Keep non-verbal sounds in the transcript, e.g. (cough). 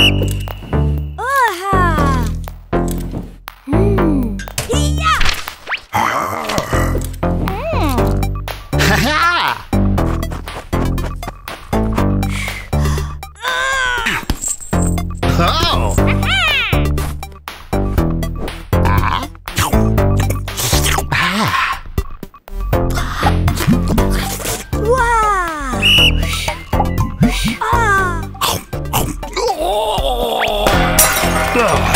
Hmm. (laughs) (laughs) Oh! Ugh.